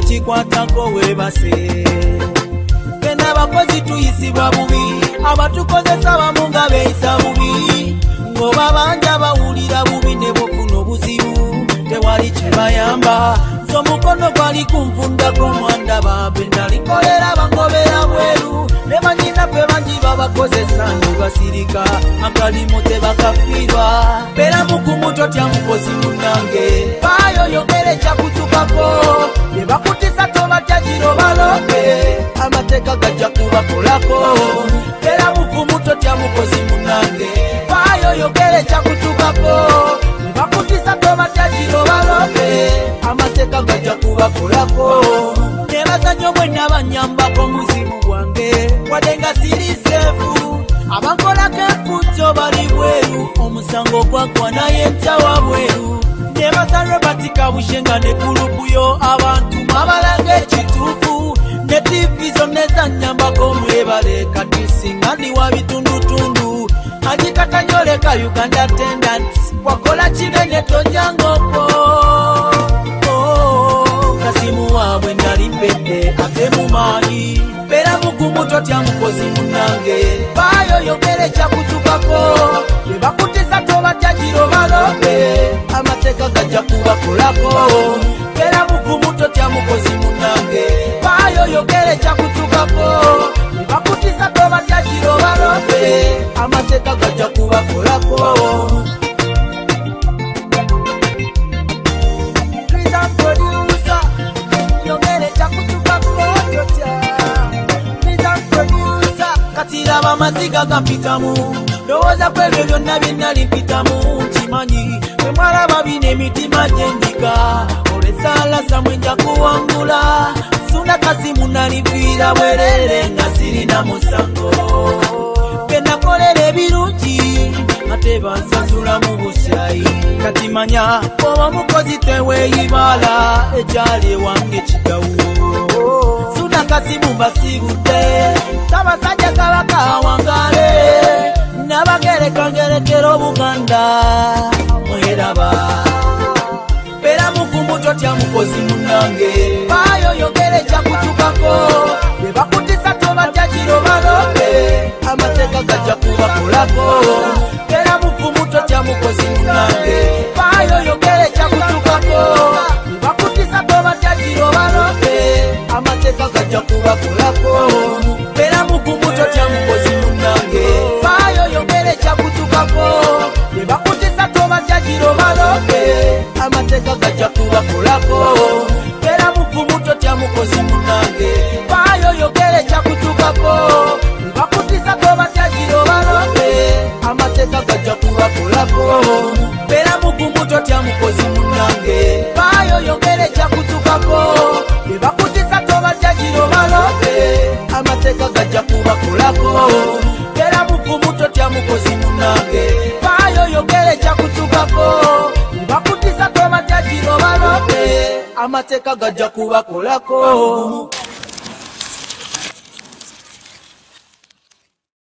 kikwatako webase fena abakozi tuyisibwa bubi abatukozesa bamu nga beeyisa bubi. Ng'oba banja bawulira bubi ne bufuna obuzibu. Tewali kye bayamba nze omukono gwali kunvundako omwanda babe nalikolera bangobera bweru. Ne banyinaffe bangi babakozesa nibasirika akalimu tebakafiirwa beera mugumu totya mukozi munange bayoyogere gajja kubakolako beera muvumu totya mukozi munange. Bayoyogere kyakutukako ne bakutisa tobatya giro baloge amateeka gajja kubakolako nebazanyo bwenna banyambako muzibu gwange. Wadde nga siriseefu abankolako enfujjo bali bweru. Omusango gwagwa naye ntawa bweru. Nebaza robert kabushenga ne kulubuyo abantu mwabalanga ekituufu mwebale kati singa ndi wa bitundutundu agikatanyoleka uganda tendant wakola kibe ne tojangoko kasimu waabwe nali mpedde ate mumaanyi beera mugumu totya mukozi munange. Bayoyogere kyakutukako be bakutisa tobatya giro balobe amateeka gajja kubakolako beera mugumu totya mukozi munange. Bayoyogere kyakutukako be amateeka gajja kubakolako Prison producer, yongere kyakutupako totya. Prison producer, kati laba amaziga gampitamu ndowooza ku ebyo byonna bye nali mpitamu. Nkimanyi bwe mwalaba bino emitima gyendiga olwesaalasa mwe nja kuwangula. Sunda kasimu naliviira bwerere nga sirina musango. Bye nakolera ebirungi ate bansasula mu busyayi. Kati manya oba mukozi teweeyibala ekyali ewange kigawo suna kasimu mbasiibudde sabasajja kabaka wangale nabagerekangerekera obuganda mweraba beera mugumu totya mukozi munange totya mukozi munange. Bayoyogere kyakutukako be bakutisa tobatya giro balobe. Amateeka gajja kubakolako beera muvumu totya mukozi munange. Bayoyogere kyakutukako be bakutisa tobatya giro balobe. Amateeka gajja kubakolako